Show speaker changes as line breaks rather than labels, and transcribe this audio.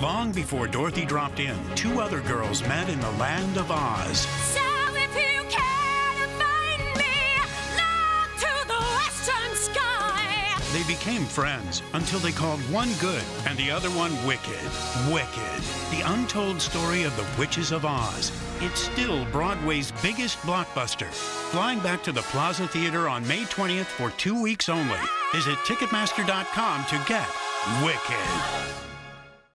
Long before Dorothy dropped in, two other girls met in the land of Oz.
So.
They became friends until they called one good and the other one wicked. Wicked. The untold story of the Witches of Oz. It's still Broadway's biggest blockbuster. Flying back to the Plaza Theater on May 20th for two weeks only. Visit Ticketmaster.com to get Wicked.